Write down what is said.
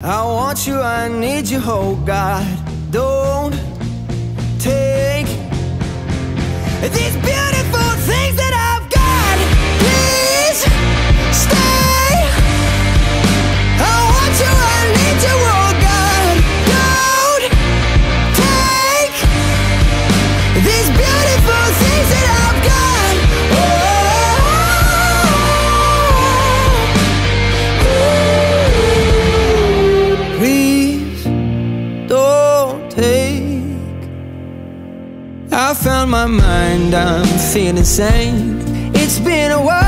I want you, I need you, oh God. Don't take these beautiful things that I've got. Please stay. I want you, I need you, oh God. Don't take these beautiful things that I've take. I found my mind, I'm feeling sane. It's been a while,